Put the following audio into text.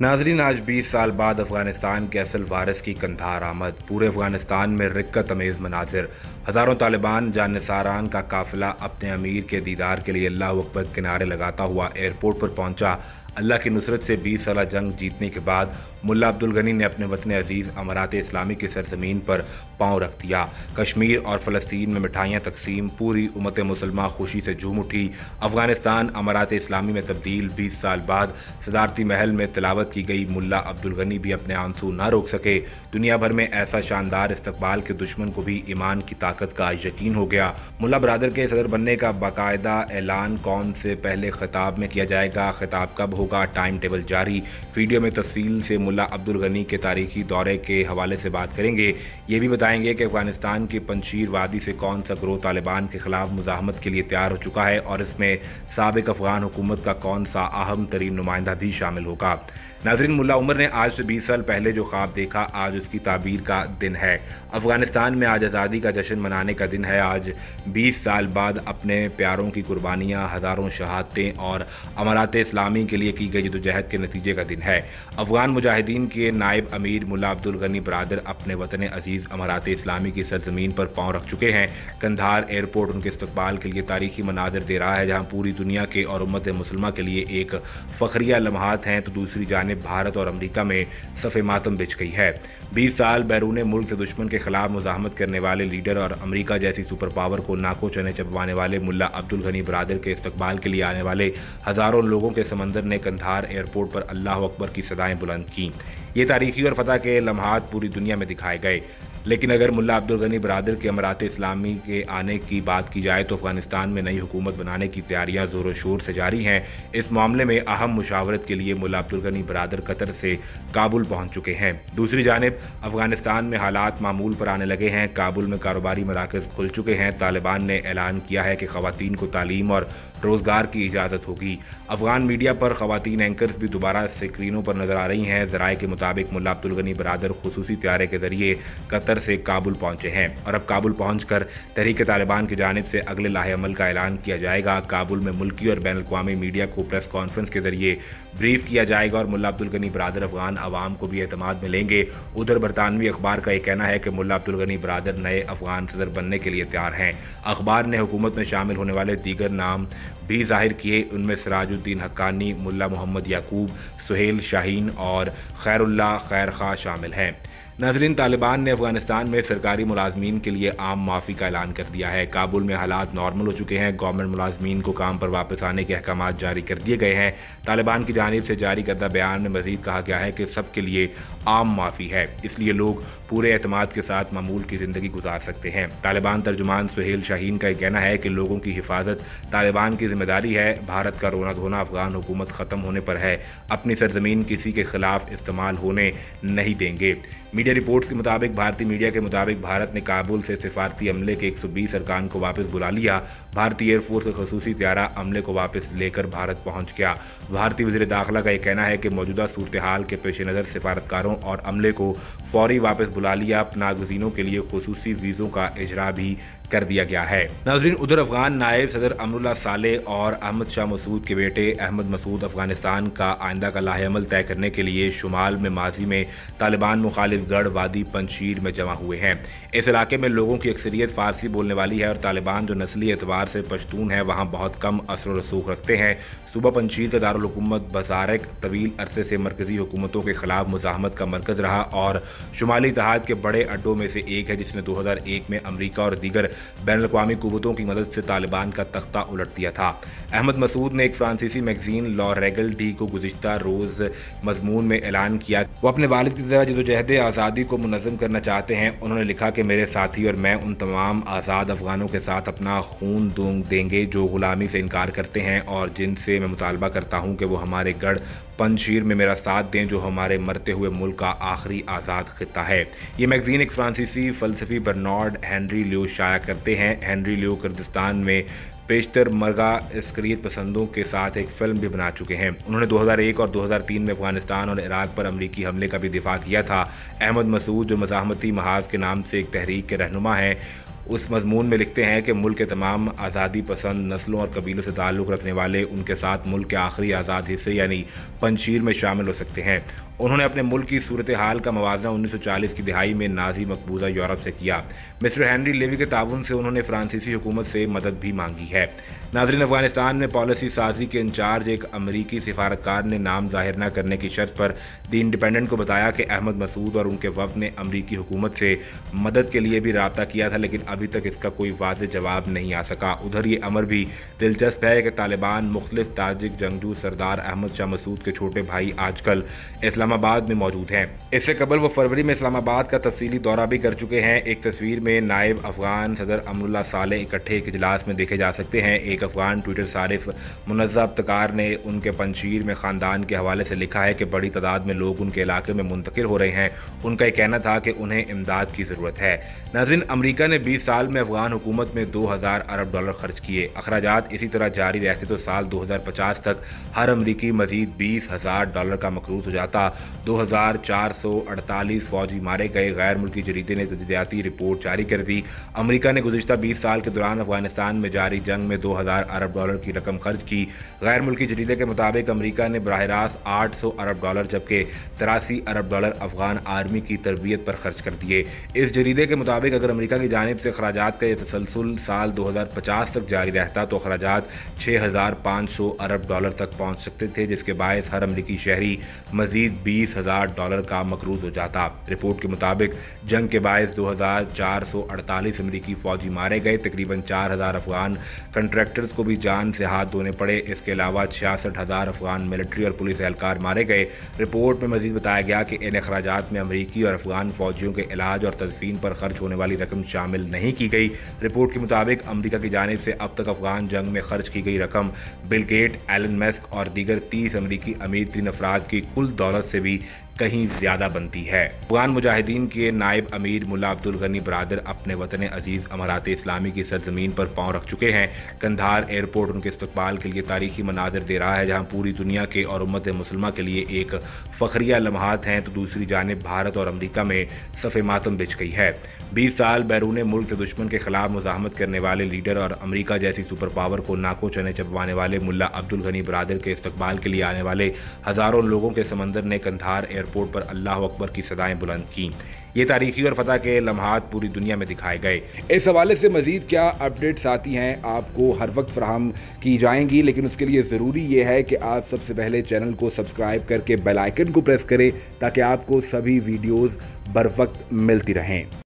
नाजरीन, आज 20 साल बाद अफ़गानिस्तान के असल वारिस की कंधार आमद। पूरे अफ़गानिस्तान में रिक्कत अमेज़ मनाजिर। हज़ारों तालिबान जानसारान का काफिला अपने अमीर के दीदार के लिए अल्लाह अकबर किनारे लगाता हुआ एयरपोर्ट पर पहुँचा। अल्लाह की नुसरत से 20 साल जंग जीतने के बाद मुल्ला अब्दुल गनी ने अपने वतन अज़ीज़ अमारात इस्लामी की सरजमीन पर पाँव रख दिया। कश्मीर और फ़लस्तीन में मिठाइयाँ तकसीम, पूरी उमत मुसलमान खुशी से झूम उठी। अफ़गानिस्तान अमारात इस्लामी में तब्दील, बीस साल बाद सदारती महल में तलावत की गई मुल्ला अब्दुल गनी भी अपने आँसू न रोक सके। दुनिया भर में ऐसा शानदार इस्तकबाल के दुश्मन को भी ईमान की ताकत का यकीन हो गया। मुल्ला बरदर के सदर बनने का बाकायदा ऐलान कौन से पहले खिताब में किया जाएगा? खिताब कब होगा। टाइम टेबल जारी। वीडियो में तफसील से मुला अब्दुल गनी के तारीखी दौरे के हवाले से बात करेंगे। ये भी बताएँगे कि अफ़गानिस्तान के पंशीर वादी से कौन सा ग्रोह तालिबान के खिलाफ मुजामत के लिए तैयार हो चुका है और इसमें सबक अफगान हुकूमत का कौन सा अहम तरीन नुमाइंदा भी शामिल होगा। नाजरीन मुला उमर ने आज से बीस साल पहले जो ख्वाब देखा, आज उसकी ताबीर का दिन है। अफ़गानिस्तान में आज आज़ादी का जश्न मनाने का दिन है। आज बीस साल बाद अपने प्यारों की कुर्बानियाँ, हज़ारों शहादतें और अमरात इस्लामी के लिए की गई जदोजहद के नतीजे का दिन है। अफगान मुजाहिदीन के नायब अमीर मुला अब्दुल गनी बरदर अपने वतन अज़ीज़ अमरात इस्लामी की सरजमीन पर पाँव रख चुके हैं। कंधार एयरपोर्ट उनके इस्तबाल के लिए तारीखी मनाजर दे रहा है, जहाँ पूरी दुनिया के और उम्मत मुसलमान के लिए एक फ़खरिया लम्हात हैं। तो दूसरी जानब भारत और अमरीका में सफ़े मातम बिछ गई है। बीस साल बैरून मुल्क से दुश्मन के खिलाफ मुजामत करने वाले लीडर और अमरीका जैसी सुपर पावर को नाको चने चबवाने वाले मुला अब्दुल गनी बरदर के इस्तबाल के लिए आने वाले हज़ारों लोगों के समंदर ने कंधार एयरपोर्ट पर अल्लाह अकबर की सदाएँ बुलंद की। ये तारीखी और फतह के लम्हात पूरी दुनिया में दिखाए गए। लेकिन अगर मुल्ला अब्दुल गनी बरदर के अमरात इस्लामी के आने की बात की जाए तो अफ़गानिस्तान में नई हुकूमत बनाने की तैयारियाँ ज़ोर शोर से जारी हैं। इस मामले में अहम मुशावरत के लिए मुल्ला अब्दुल गनी बरदर कतर से काबुल पहुँच चुके हैं। दूसरी जानब, अफ़गानिस्तान में हालात मामूल पर आने लगे हैं। काबुल में कारोबारी मराकज़ खुल चुके हैं। तालिबान ने ऐलान किया है कि खातन को तालीम और रोज़गार की इजाज़त होगी। अफगान मीडिया पर खातन एंकर्स भी दोबारा स्क्रीनों पर नज़र आ रही हैं। जराए के मुताबिक मुला अब्दुल गनी बरदर खसूसी त्यारे के ज़रिए कतर कतर से काबुल पहुँचे हैं। और अब काबुल पहुंचकर तहरीक तालिबान की जानब से अगले लाहे अमल का ऐलान किया जाएगा। काबुल में मुल्की और बैन अवी मीडिया को प्रेस कॉन्फ्रेंस के ज़रिए ब्रीफ किया जाएगा और मुला अब्दुल गनी बरदर अफगान आवाम को भी अहतमाद में लेंगे। उधर बरतानवी अखबार का यह कहना है कि मुला अब्दुल गनी बरदर नए अफगान सदर बनने के लिए तैयार हैं। अखबार ने हुकूमत में शामिल होने वाले दीगर नाम भी ज़ाहिर किए। उनमें सराजुद्दीन हक्कानी मुला मोहम्मद याकूब, सुहेल शाहीन और खैरुल्ला खैर खा शामिल हैं। नाजरीन, तालिबान ने अफ़गानिस्तान में सरकारी मुलाजमीन के लिए आम माफ़ी का ऐलान कर दिया है। काबुल में हालात नॉर्मल हो चुके हैं। गवर्नमेंट मुलाजमीन को काम पर वापस आने के अहकाम जारी कर दिए गए हैं। तालिबान की जानब से जारी करदा बयान में मजीद कहा गया है कि सबके लिए आम माफ़ी है। इसलिए लोग पूरे अहतमाद के साथ मामूल की ज़िंदगी गुजार सकते हैं। तालिबान तर्जुमान सुहेल शाहीन का यह कहना है कि लोगों की हिफाजत तालिबान की ज़िम्मेदारी है। भारत का रोना धोना अफगान हुकूमत ख़त्म होने पर है। अपनी सरजमीन किसी के खिलाफ इस्तेमाल होने नहीं देंगे। मीडिया रिपोर्ट्स के मुताबिक भारतीय मीडिया के मुताबिक भारत ने काबुल से सिफारती अमले के 120 अरकान को वापस बुला लिया। भारतीय एयरफोर्स का खसूसी त्यारा अमले को वापस लेकर भारत पहुँच गया। भारतीय वजी दाखिला का यह कहना है कि मौजूदा सूरत हाल के पेश नज़र सिफारतकारों और अमले को फौरी वापस बुला लिया। नागजीनों के लिए खसूसी वीज़ों का इजरा भी कर दिया गया है। नाजरीन, उधर अफगान नायब सदर अमरुल्ला साले और अहमद शाह मसूद के बेटे अहमद मसूद अफ़गानिस्तान का आइंदा का लाहेमल तय करने के लिए शुमाल में माजी में तालिबान मुखालिफ गढ़ वादी पंशीर में जमा हुए हैं। इस इलाके में लोगों की अक्सरियत फारसी बोलने वाली है और तालिबान जो नस्ली एतबार से पश्तून है, वहाँ बहुत कम असर रसूख रखते हैं। सूबा पंशीर का दारकूमत बजारक तवील अरसे से मरकजी हुकूमतों के खिलाफ मुजामत का मरकज रहा और शुमाली इतिहाद के बड़े अड्डों में से एक है, जिसने दो हज़ार एक में अमरीका और दीगर बैन अवी कुतों की मदद से तालिबान का तख्ता उलट दिया था। अहमद मसूद ने एक फ्रांसीसी मैगजीन लॉ रेगल डी को गुजशत रोज़ मजमून में ऐलान किया। वो अपने वालिद की तरह जदोजहद आज़ादी को मुनज़म करना चाहते हैं। उन्होंने लिखा कि मेरे साथी और मैं उन तमाम आज़ाद अफगानों के साथ अपना खून दूंग देंगे जो गुलामी से इनकार करते हैं और जिनसे मैं मुतालबा करता हूँ कि वो हमारे गढ़ पंशीर में मेरा साथ दें जो हमारे मरते हुए मुल्क का आखिरी आज़ाद खत्ता है। ये मैगजीन एक फ्रांसीसी फ़लसफ़ी बर्नार्ड हैंनरी लियो शाया करते हैं। हैंनरी लियो कर्दिस्तान में पेशतर मरगा अस्करियत पसंदों के साथ एक फ़िल्म भी बना चुके हैं। उन्होंने 2001 और 2003 में अफ़गानिस्तान और इराक पर अमरीकी हमले का भी दिफा किया था। अहमद मसूद, जो मजामती महाज के नाम से एक तहरीक के रहनुमा हैं उस मजमून में लिखते हैं कि मुल्क के तमाम आज़ादी पसंद नस्लों और कबीलों से ताल्लुक़ रखने वाले उनके साथ मुल्क के आखिरी आज़ाद हिस्से यानी पंशीर में शामिल हो सकते हैं। उन्होंने अपने मुल्क की सूरत हाल का मवाजना 1940 की दिहाई में नाजी मकबूजा यूरोप से किया। मिस्टर हैनरी लेवी के ताउन से उन्होंने फ्रांसीसी हुकूमत से मदद भी मांगी है। नाजरीन अफ़गानिस्तान में पॉलिसी साजी के इंचार्ज एक अमरीकी सिफारतकार ने नाम ज़ाहिर न करने की शर्त पर दी इंडिपेंडेंट को बताया कि अहमद मसूद और उनके वफद ने अमरीकी हुकूमत से मदद के लिए भी रबता किया था, लेकिन अभी तक इसका कोई वाज जवाब नहीं आ सका। उधर ये अमर भी दिलचस्प है कि तालिबान मुख्तलिफ़ ताजिक जंगजू सरदार अहमद शाह मसूद के छोटे भाई आजकल इस्लामाबाद में मौजूद हैं। इससे कबल वो फरवरी में इस्लामाबाद का तफसीली दौरा भी कर चुके हैं। एक तस्वीर में नायब अफगान सदर अमरुल्ला साले इकट्ठे एक इजलास में देखे जा सकते हैं। एक अफगान ट्विटर सारिफ मुनज़ा अब्तकार ने उनके पंशीर में ख़ानदान के हवाले से लिखा है कि बड़ी तादाद में लोग उनके इलाके में मुंतकिल हो रहे हैं। उनका यह कहना था कि उन्हें इमदाद की ज़रूरत है। नाजिन अमरीका ने बीस साल में अफगान हुकूमत में दो हज़ार अरब डॉलर खर्च किए। अखराज इसी तरह जारी रहते तो साल दो हज़ार पचास तक हर अमरीकी मजीद बीस हज़ार डॉलर का मकरूज हो जाता। दो हज़ार चार सौ अड़तालीस फौजी मारे गए। गैर मुल्की जरीदे ने तजियाती रिपोर्ट जारी कर दी। अमरीका ने गुजशत बीस साल के दौरान अफ़गानिस्तान में जारी जंग में दो हज़ार अरब डॉलर की रकम खर्च की। गैर मुल्की जरीदे के मुताबिक अमरीका ने बरह रास्त आठ सौ अरब डॉलर जबकि तिरासी अरब डॉलर अफगान आर्मी की तरबियत पर खर्च कर दिए। इस जरीदे के मुताबिक अगर अमरीका की जानब से अखराज का यह तसलसल साल दो हज़ार पचास तक जारी रहता तो अखराज छः हज़ार पाँच सौ अरब डॉलर तक पहुँच सकते थे, जिसके बायस हर अमरीकी शहरी मजीद बीस हज़ार डॉलर का मकरूज हो जाता। रिपोर्ट के मुताबिक, जंग के बायस दो हज़ार चार सौ अड़तालीस अमरीकी फौजी मारे गए। तकरीबन चार हज़ार अफगान कंट्रैक्टर्स को भी जान से हाथ धोने पड़े। इसके अलावा छियासठ हज़ार अफगान मिलिट्री और पुलिस एहलकार मारे गए। रिपोर्ट में मजीद बताया गया कि इन अखराज में अमरीकी और अफगान फौजियों के इलाज और तदफीन पर खर्च होने वाली रकम शामिल नहीं की गई। रिपोर्ट के मुताबिक अमरीका की जानब से अब तक अफगान जंग में खर्च की गई रकम बिल गेट, एलन मेस्क और दीगर तीस अमरीकी अमीर तीन अफराद की कुल दौलत से भी कहीं ज़्यादा बनती है। अफगान मुजाहिदीन के नायब अमीर मुला अब्दुल गनी बरदर अपने वतन अज़ीज़ अमारात इस्लामी की सरजमीन पर पाँव रख चुके हैं। कंधार एयरपोर्ट उनके इस्तकबाल के लिए तारीखी मनाजर दे रहा है, जहाँ पूरी दुनिया के और उम्मत मुसलमा के लिए एक फ़खरिया लम्हात हैं। तो दूसरी जानब भारत और अमरीका में सफ़े मातम बिछ गई है। बीस साल बैरून मुल्क से दुश्मन के खिलाफ मुजामत करने वाले लीडर और अमरीका जैसी सुपर पावर को नाको चने चबवाने वाले मुला अब्दुल गनी बरदर के इस्तकबाल के लिए आने वाले हज़ारों लोगों के समंदर ने कंधार एयर एयरपोर्ट पर अल्लाह अकबर की सदाएँ बुलंद की। ये तारीखी और फतह के लम्हात पूरी दुनिया में दिखाए गए। इस हवाले से मजीद क्या अपडेट्स आती हैं, आपको हर वक्त फ्राहम की जाएँगी, लेकिन उसके लिए ज़रूरी ये है कि आप सबसे पहले चैनल को सब्सक्राइब करके बेलाइकन को प्रेस करें, ताकि आपको सभी वीडियोज़ बर वक्त मिलती रहें।